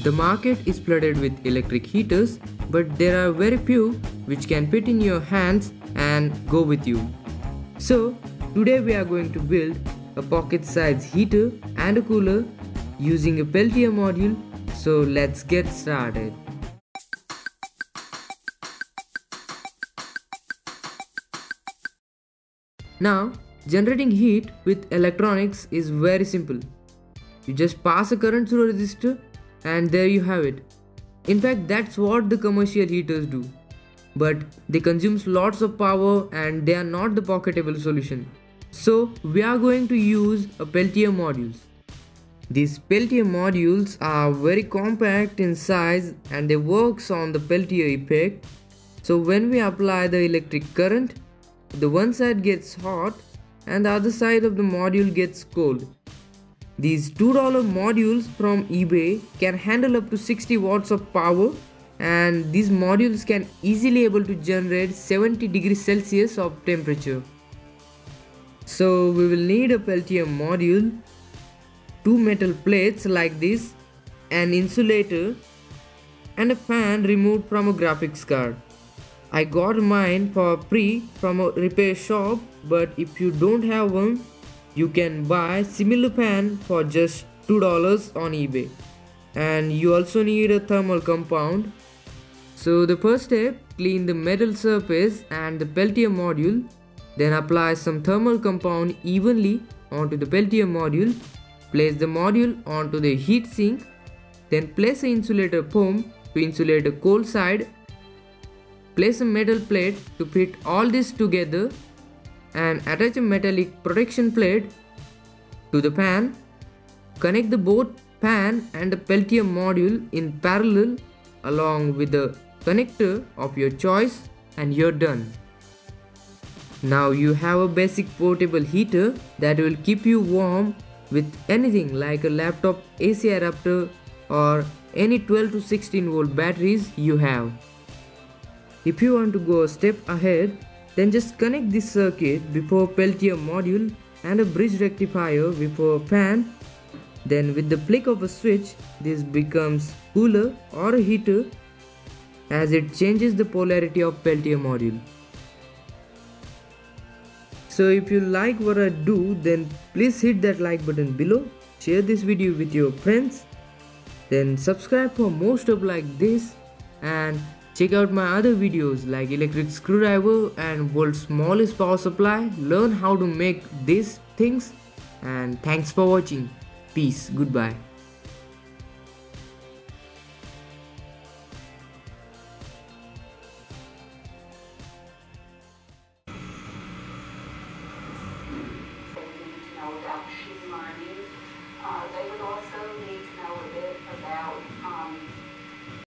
The market is flooded with electric heaters, but there are very few which can fit in your hands and go with you. So, today we are going to build a pocket size heater and a cooler using a Peltier module. So, let's get started. Now, generating heat with electronics is very simple. You just pass a current through a resistor and there you have it. In fact, that's what the commercial heaters do. But they consume lots of power and they are not the pocketable solution. So we are going to use a Peltier modules. These Peltier modules are very compact in size and they works on the Peltier effect. So when we apply the electric current, the one side gets hot and the other side of the module gets cold. These $2 modules from eBay can handle up to 60 watts of power and these modules can easily able to generate 70 degrees Celsius of temperature. So we will need a Peltier module, two metal plates like this, an insulator and a fan removed from a graphics card. I got mine for free from a repair shop but if you don't have one you can buy similar fan for just $2 on eBay. And you also need a thermal compound. So the first step, clean the metal surface and the Peltier module. Then apply some thermal compound evenly onto the Peltier module. Place the module onto the heat sink. Then place an insulator foam to insulate the cold side. Place a metal plate to fit all this together and attach a metallic protection plate to the pan. Connect the both pan and the Peltier module in parallel along with the connector of your choice and you're done. Now you have a basic portable heater that will keep you warm with anything like a laptop AC adapter or any 12 to 16 volt batteries you have. If you want to go a step ahead, then just connect this circuit before Peltier module and a bridge rectifier before fan. Then with the flick of a switch, this becomes cooler or heater as it changes the polarity of Peltier module. So if you like what I do then please hit that like button below, share this video with your friends, then subscribe for more stuff like this and check out my other videos like electric screwdriver and world's smallest power supply, learn how to make these things and thanks for watching. Peace, goodbye.